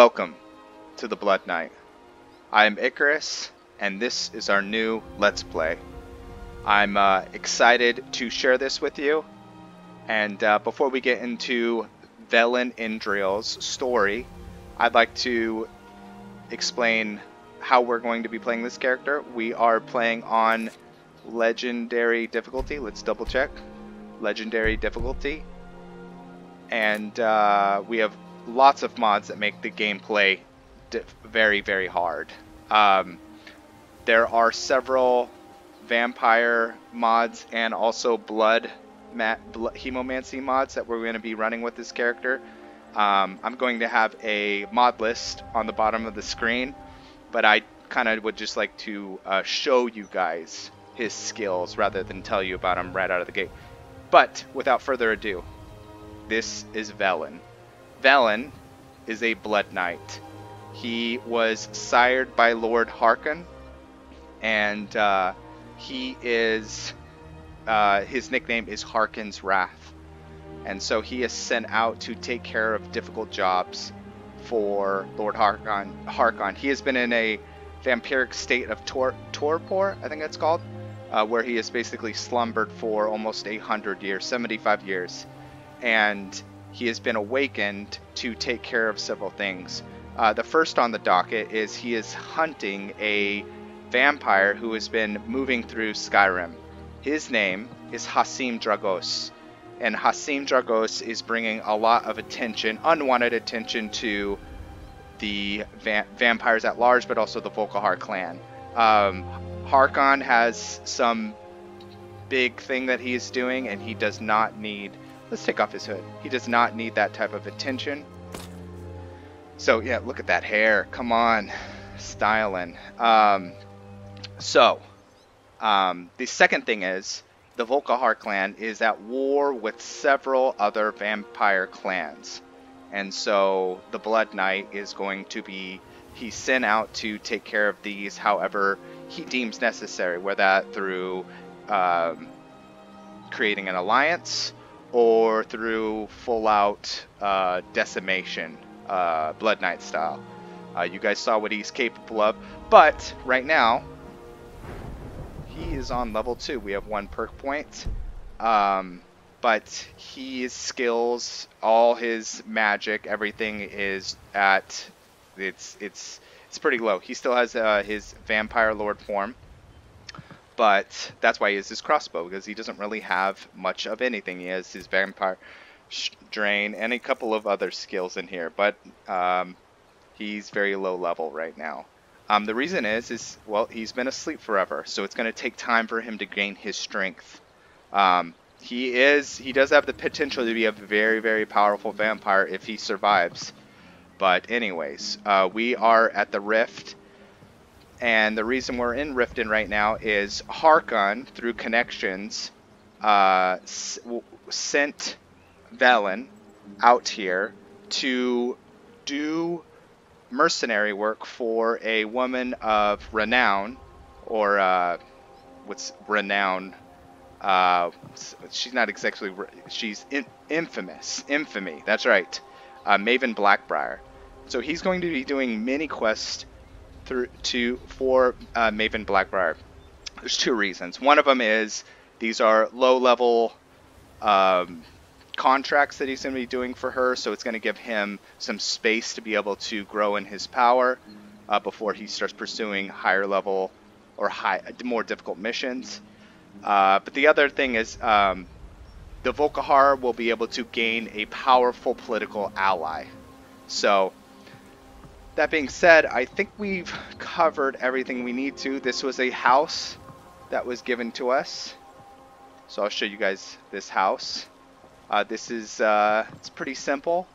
Welcome to the Blood Knight. I am Icarus, and this is our new Let's Play. I'm uh, excited to share this with you. And uh, before we get into Velyn Indoril's story, I'd like to explain how we're going to be playing this character. We are playing on Legendary difficulty. Let's double check. Legendary difficulty. And uh, we have lots of mods that make the gameplay very, very hard. Um, there are several vampire mods and also blood, blood hemomancy mods that we're going to be running with this character. Um, I'm going to have a mod list on the bottom of the screen, but I kind of would just like to uh, show you guys his skills rather than tell you about him right out of the gate. But without further ado, this is Velyn. Velyn is a Blood Knight. He was sired by Lord Harkon, and uh, he is uh, his nickname is Harkon's Wrath, and so he is sent out to take care of difficult jobs for Lord Harkon. Harkon. He has been in a vampiric state of tor- torpor, I think that's called, uh, where he has basically slumbered for almost a hundred years, 75 years, and he has been awakened to take care of several things. Uh, the first on the docket is he is hunting a vampire who has been moving through Skyrim. His name is Hasim Dragos, and Hasim Dragos is bringing a lot of attention, unwanted attention, to the va- vampires at large, but also the Volkihar clan. Um, Harkon has some big thing that he is doing, and he does not need Let's take off his hood. He does not need that type of attention. So yeah, look at that hair. Come on, styling. Um, so um, the second thing is the Volkihar clan is at war with several other vampire clans, and so the Blood Knight is going to be he's sent out to take care of these, however he deems necessary, whether that through um, creating an alliance or through full out uh, decimation, uh, Blood Knight style. Uh, you guys saw what he's capable of, but right now he is on level two. We have one perk point, um, but his skills, all his magic, everything is at it's it's it's pretty low. He still has uh, his vampire lord form but that's why he has his crossbow because he doesn't really have much of anything. He has his vampire drain and a couple of other skills in here, but um, he's very low level right now. Um, the reason is, is well, he's been asleep forever, so it's going to take time for him to gain his strength. Um, he is, he does have the potential to be a very, very powerful vampire if he survives. But anyways, uh, we are at the Rift and the reason we're in Riften right now is Harkon, through connections, uh, sent Velyn out here to do mercenary work for a woman of renown, or uh, what's renown? Uh, she's not exactly. She's in, infamous. Infamy. That's right. Uh, Maven Blackbriar. So he's going to be doing mini quests through to for uh, Maven Blackbriar. There's two reasons. One of them is these are low level um, contracts that he's going to be doing for her, so it's going to give him some space to be able to grow in his power uh, before he starts pursuing higher level or high, more difficult missions. Uh, but the other thing is um, the Volkihar will be able to gain a powerful political ally. So that being said, I think we've covered everything we need to. This was a house that was given to us. So I'll show you guys this house. Uh, this is, uh, it's pretty simple,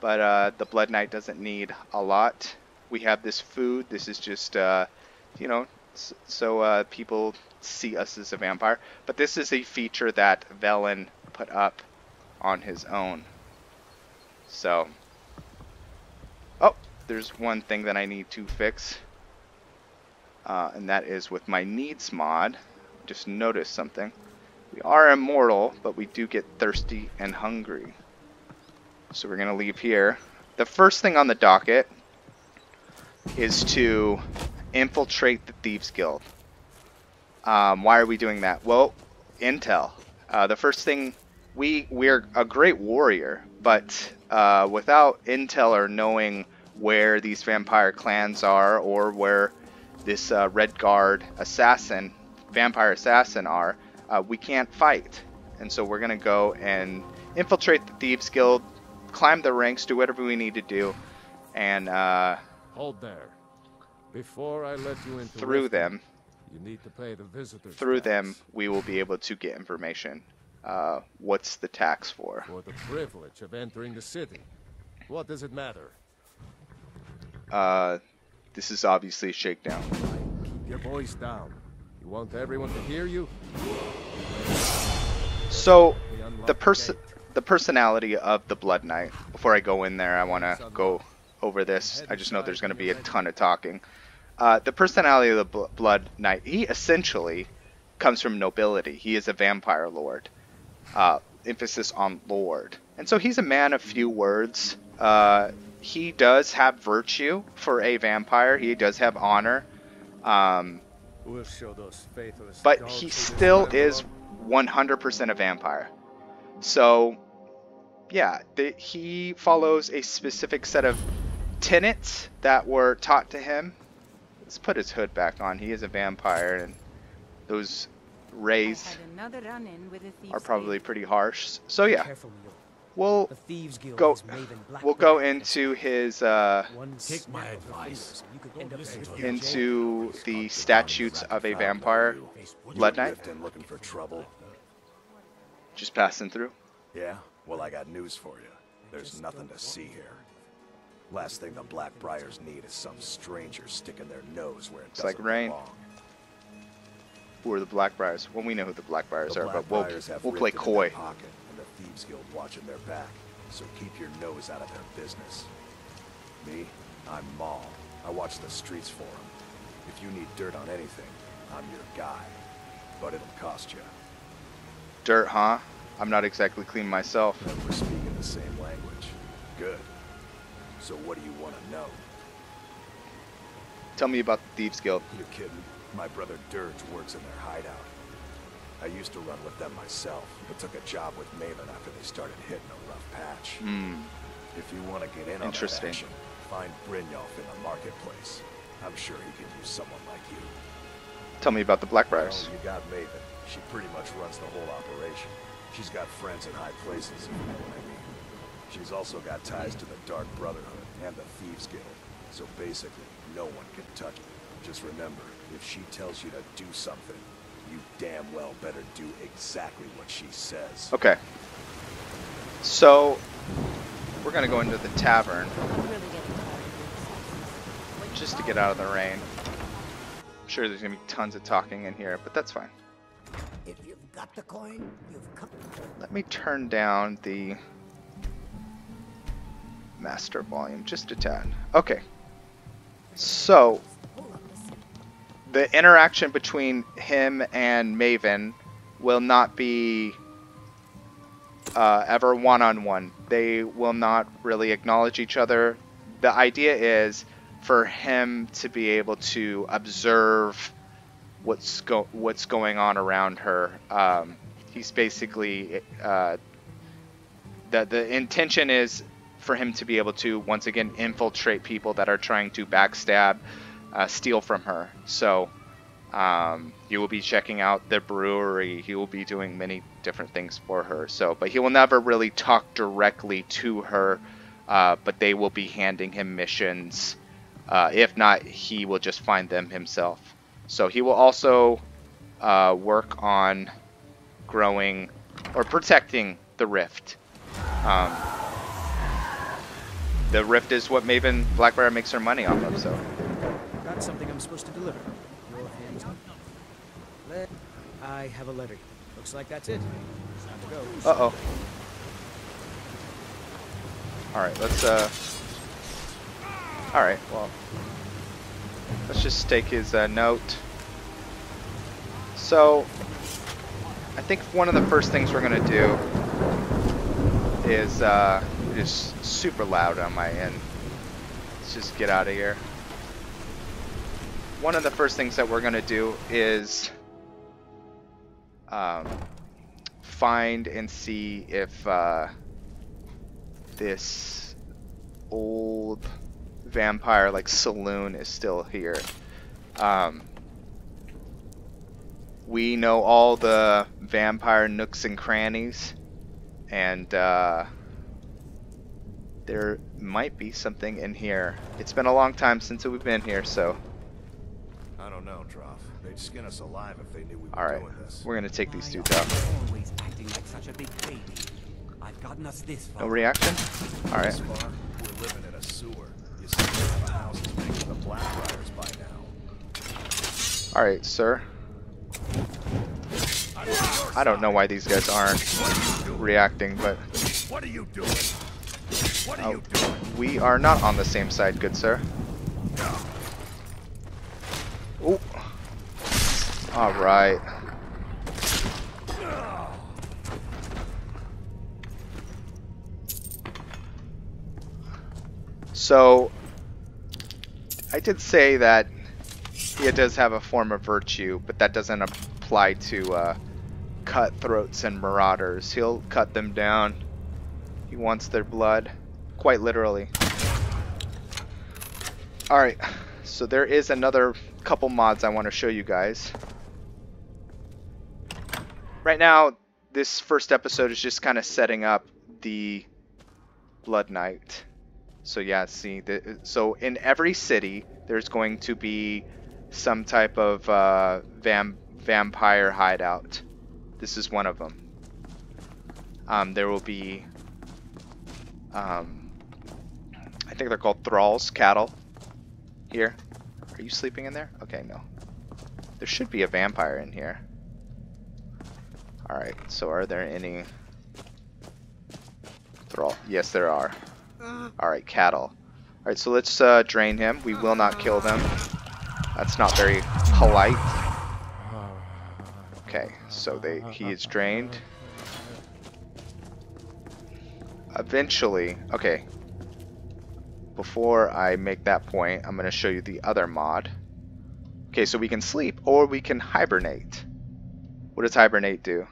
but uh, the Blood Knight doesn't need a lot. We have this food. This is just, uh, you know, so uh, people see us as a vampire. But this is a feature that Velyn put up on his own. So, oh, there's one thing that I need to fix. Uh, and that is with my needs mod. Just notice something. We are immortal, but we do get thirsty and hungry. So we're going to leave here. the first thing on the docket is to infiltrate the Thieves Guild. Um, why are we doing that? Well, intel. Uh, the first thing we we're a great warrior, but uh, without intel or knowing where these vampire clans are or where this uh, Red Guard assassin, vampire assassin are, uh, we can't fight. And so we're gonna go and infiltrate the Thieves Guild, climb the ranks, do whatever we need to do, and uh, Hold there. Before I let you into through Riften, them, you need to pay the visitors through tax them, we will be able to get information. Uh, what's the tax for? for the privilege of entering the city. What does it matter? Uh, this is obviously a shakedown. Keep your voice down. You want everyone to hear you? So, the person, the personality of the Blood Knight. Before I go in there, I want to go over this. I just know there's going to be a ton of talking. Uh, the personality of the Bl- Blood Knight. He essentially comes from nobility. He is a vampire lord. Uh, emphasis on lord, and so he's a man of few words. Uh, he does have virtue for a vampire. He does have honor. Um, We'll show those faithless but he still is 100% a vampire. So, yeah, the, he follows a specific set of tenets that were taught to him. Let's put his hood back on. He is a vampire, and those rays I had another run-in with a thief are probably pretty harsh. So yeah, Careful, Mule. We'll The Thieves Guild go. We'll go into his uh, Take my advice. you could end up listen there to with him. into the statutes of a vampire. Blood Knight, Riften looking for trouble? just passing through. Yeah? Well, I got news for you. There's nothing to see here. Last thing the Blackbriars need is some stranger sticking their nose where it It's like doesn't rain. belong. Who are the Blackbriars? Well, we know who the Blackbriars The are, but we'll we'll play Riften in coy. And Thieves Guild watching their back. So keep your nose out of their business. Me, I'm Maul. I watch the streets for them. If you need dirt on anything, I'm your guy. But it'll cost you. Dirt, huh? I'm not exactly clean myself. Then we're speaking the same language. Good. So what do you want to know? Tell me about the Thieves Guild. You're kidding? My brother Dirge works in their hideout. I used to run with them myself, but took a job with Maven after they started hitting a rough patch. Hmm. If you want to get in on that action, find Brynjolf in the marketplace. I'm sure he could use someone like you. Tell me about the Blackbriars. Oh, you got Maven. She pretty much runs the whole operation. She's got friends in high places, if you know what I mean. She's also got ties to the Dark Brotherhood and the Thieves Guild. So basically, no one can touch her. Just remember, if she tells you to do something, you damn well better do exactly what she says. Okay. So, we're gonna go into the tavern I'm really getting tired of this. just to get out of the rain. I'm sure there's gonna be tons of talking in here, but that's fine. If you've got the coin, you've come. Let me turn down the master volume just a tad. Okay. So, the interaction between him and Maven will not be uh, ever one on one. They will not really acknowledge each other. The idea is for him to be able to observe what's go- what's going on around her. Um, he's basically uh, the the intention is for him to be able to once again infiltrate people that are trying to backstab, uh, steal from her. So um, he will be checking out the brewery. He will be doing many different things for her. So, but he will never really talk directly to her. Uh, but they will be handing him missions. Uh, if not, he will just find them himself. So he will also uh, work on growing or protecting the rift. Um, the rift is what Maven Blackbriar makes her money off of. So Something I'm supposed to deliver. Your hands. I have a letter. Looks like that's it. Time to go. Uh oh. Alright, let's uh Alright, well let's just take his uh, note. So I think one of the first things we're gonna do is uh is super loud on my end. Let's just get out of here. One of the first things that we're going to do is um, find and see if uh, this old vampire like saloon is still here. Um, we know all the vampire nooks and crannies, and uh, there might be something in here. It's been a long time since we've been here, so don't know, Drahff. They'd skin us alive if they knew we were all right, doing this. we're gonna take these Why two down. Always acting like such a big baby. I've gotten us this far. No reaction. All right. This far, we're living in a sewer. You see, we have a house as big as the Blackbriars by now. All right, sir. I don't know why these guys aren't reacting, but What are you doing? What are Oh. you doing? we are not on the same side, good sir. Ooh. All right. So, I did say that he does have a form of virtue, but that doesn't apply to uh, cutthroats and marauders. He'll cut them down. He wants their blood, quite literally. Alright, so there is another couple mods I want to show you guys. Right now, this first episode is just kind of setting up the Blood Knight. So yeah, see, the, so in every city, there's going to be some type of uh, vam vampire hideout. This is one of them. Um, there will be, um, I think they're called thralls, cattle. Here, are you sleeping in there? Okay, no. There should be a vampire in here. All right, so are there any thrall? Yes, there are. All right, cattle. All right, so let's uh, drain him. We will not kill them. That's not very polite. Okay, so they he is drained. Eventually, okay. Before I make that point, I'm going to show you the other mod. Okay, so we can sleep or we can hibernate. What does hibernate do?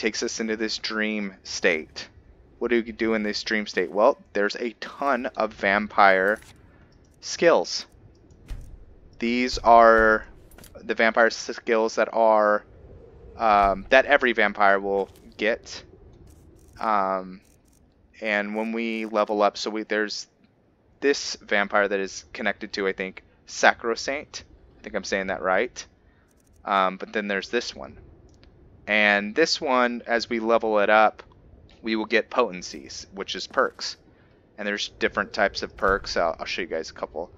Takes us into this dream state. What do you do in this dream state? Well, there's a ton of vampire skills. These are the vampire skills that are um, that every vampire will get. Um, and when we level up, so we, there's this vampire that is connected to, I think, Sacrosanct. I think I'm saying that right. Um, but then there's this one. And this one, as we level it up, we will get potencies, which is perks. And there's different types of perks. I'll, I'll show you guys a couple.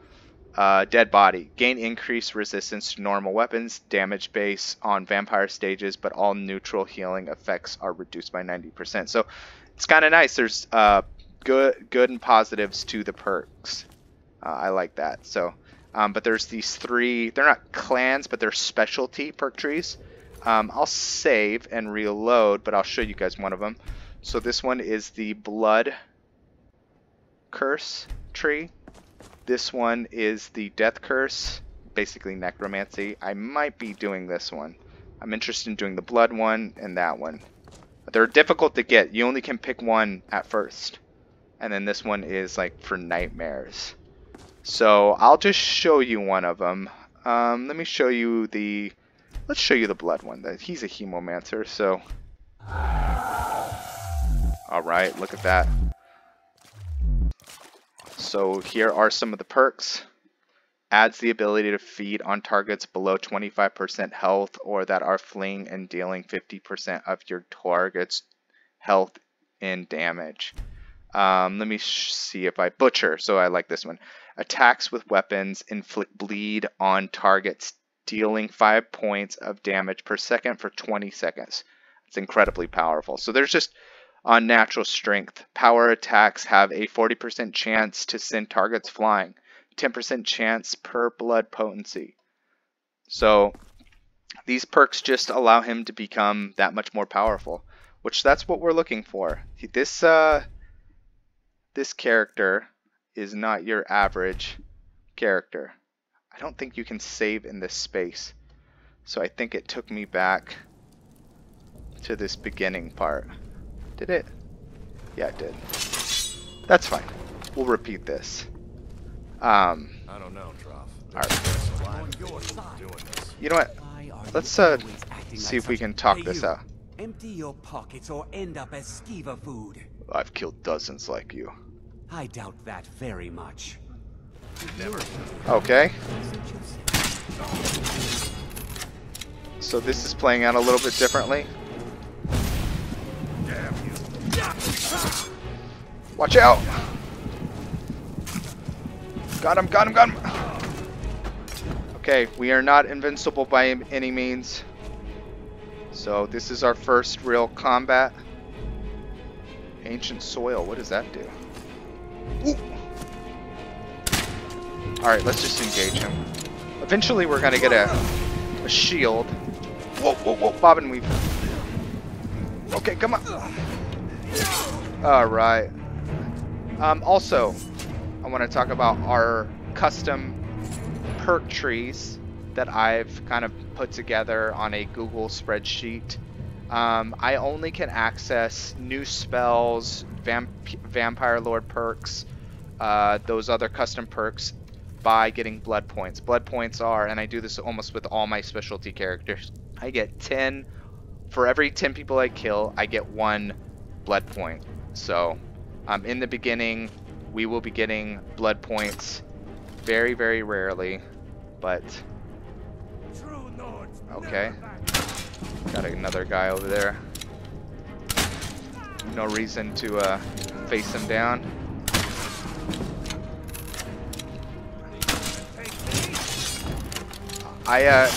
Uh, dead body. Gain increased resistance to normal weapons, damage base on vampire stages, but all neutral healing effects are reduced by 90%. So it's kind of nice. There's uh, good, good and positives to the perks. Uh, I like that. So, um, but there's these three. They're not clans, but they're specialty perk trees. Um, I'll save and reload, but I'll show you guys one of them. So this one is the blood curse tree. This one is the death curse, basically necromancy. I might be doing this one. I'm interested in doing the blood one and that one. They're difficult to get. You only can pick one at first. And then this one is like for nightmares. So I'll just show you one of them. Um, let me show you the... Let's show you the blood one. That He's a hemomancer, so... Alright, look at that. So here are some of the perks. Adds the ability to feed on targets below 25% health or that are fleeing and dealing 50% of your target's health and damage. Um, let me see if I butcher. So I like this one. Attacks with weapons inflict bleed on targets, dealing 5 points of damage per second for 20 seconds. It's incredibly powerful. So there's just unnatural strength. Power attacks have a 40% chance to send targets flying, 10% chance per blood potency. So these perks just allow him to become that much more powerful, which that's what we're looking for. This uh, this character is not your average character. I don't think you can save in this space. So I think it took me back to this beginning part. Did it? Yeah, it did. That's fine. We'll repeat this. Um, I don't know, Drahff. Alright. On your side. Doing this. you know what? Let's, uh, See if we can talk Hey, this you, out. Empty your pockets or end up as skeever food. I've killed dozens like you. I doubt that very much. Okay. So this is playing out a little bit differently. Watch out! Got him, got him, got him! Okay, we are not invincible by any means. So this is our first real combat. Ancient soil, what does that do? Ooh. Alright, let's just engage him. Eventually we're gonna get a, a shield. Whoa, whoa, whoa, bob and weave. Okay, come on. Alright. Um, also, I want to talk about our custom perk trees that I've kind of put together on a Google spreadsheet. Um, I only can access new spells, vamp Vampire Lord perks, uh, those other custom perks by getting blood points. Blood points are, and I do this almost with all my specialty characters, I get 10, for every 10 people I kill, I get one blood point. So, um, in the beginning, we will be getting blood points very, very rarely, but Okay. got another guy over there. No reason to uh, face him down. I uh,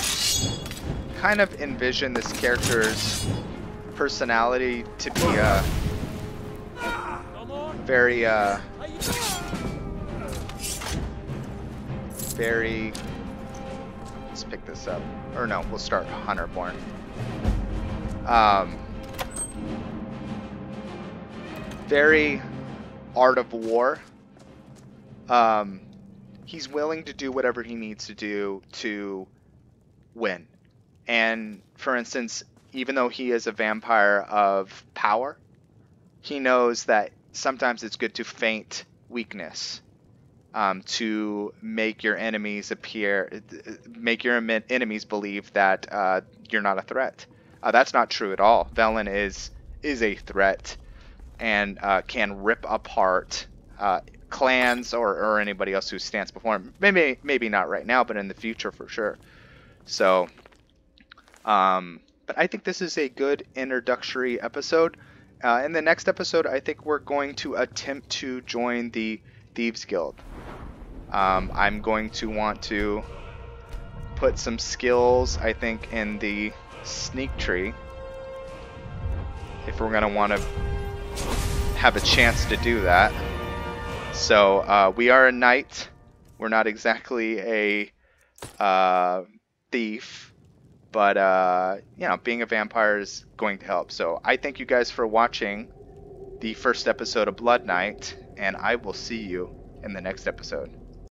kind of envision this character's personality to be uh, very, uh, very. Let's pick this up. Or no, we'll start Hunterborn. Um, very art of war. Um, he's willing to do whatever he needs to do to win. And for instance, even though he is a vampire of power, he knows that sometimes it's good to feint weakness um, to make your enemies appear, make your enemies believe that uh, you're not a threat. Uh, that's not true at all. Velyn is is a threat and uh, can rip apart uh, clans or, or anybody else who stands before him. Maybe maybe not right now, but in the future for sure. So, um, but I think this is a good introductory episode. Uh, in the next episode, I think we're going to attempt to join the Thieves Guild. Um, I'm going to want to put some skills, I think, in the sneak tree. If we're going to want to have a chance to do that. So uh, we are a knight. We're not exactly a uh, thief, but uh, you know, being a vampire is going to help. So I thank you guys for watching the first episode of Blood Knight, and I will see you in the next episode.